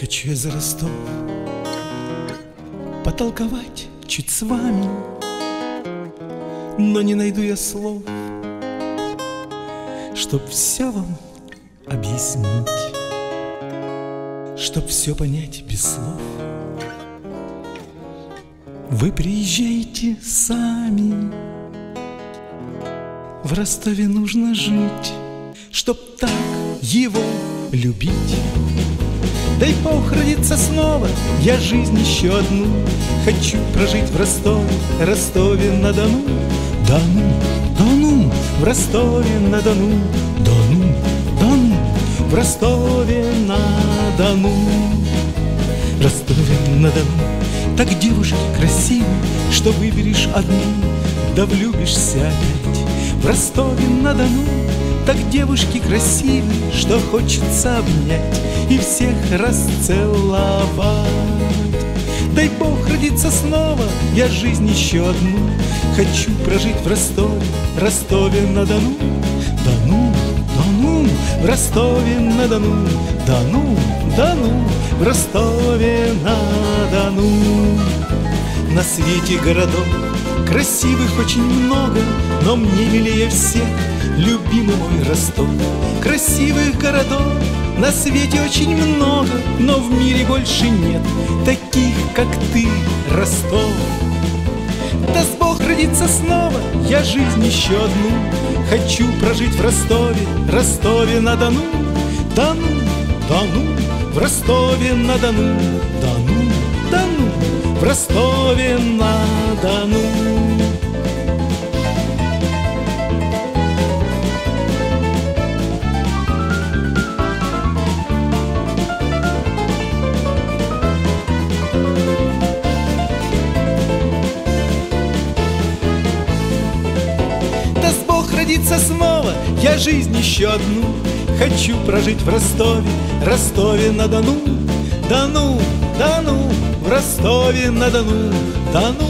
Хочу я за Ростов. Потолковать чуть с вами Но не найду я слов Чтоб все вам объяснить Чтоб все понять без слов. Вы приезжаете сами. В Ростове нужно жить Чтоб так его любить Дай Бог родиться снова, я жизнь еще одну. Хочу прожить в Ростове, Ростове-на-Дону Да-ну, да-ну, в Ростове-на-Дону Да-ну, да-ну, в Ростове-на-Дону Ростове-на-Дону Так девушки красивые, что выберешь одну Да влюбишься опять. В Ростове-на-Дону так девушки красивые, что хочется обнять И всех расцеловать. Дай Бог родиться снова, я жизнь еще одну Хочу прожить в Ростове, Ростове-на-Дону Да ну, да ну, в Ростове-на-Дону Да ну, да ну, в Ростове-на-Дону На свете городов красивых очень много Но мне милее всех любимый мой Ростов. Красивых городов на свете очень много Но в мире больше нет таких, как ты, Ростов. Даст Бог родиться снова, я жизнь еще одну Хочу прожить в Ростове, Ростове-на-Дону Да-ну, да-ну, в Ростове-на-Дону Да-ну, да-ну, в Ростове-на-Дону родиться снова, я жизнь еще одну Хочу прожить в Ростове, Ростове-на-Дону Да-ну, да-ну, в Ростове-на-Дону Да-ну,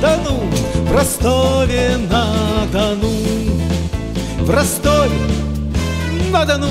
да-ну, в Ростове-на-Дону В Ростове-на-Дону